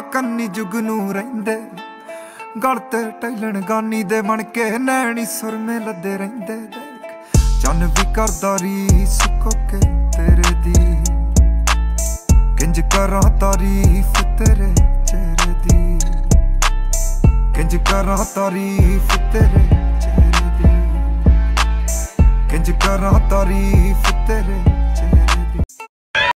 ਕੰਨੀ ਜੁਗ ਨੂੰ ਰਹਿੰਦੇ। ਗਲ ਤੇ ਟੈਲਣ ਗਾਨੀ ਦੇ ਬਣ ਕੇ ਨੈਣੀ ਸੁਰਮੇ ਲੱਦੇ ਰਹਿੰਦੇ। ਦੇਖ ਚੰਨ ਵੀ ਕਰਦਾ ਰੀ ਸੁੱਕੋ ਕੇ ਤੇਰੇ ਦੀ। ਕਿੰਜ ਕਰਾਂ ਤਾਰੀਫ ਤੇਰੇ ਚਿਹਰੇ ਦੀ। ਕਿੰਜ ਕਰਾਂ ਤਾਰੀਫ ਤੇਰੇ ਚਿਹਰੇ ਦੀ। ਕਿੰਜ ਕਰਾਂ ਤਾਰੀਫ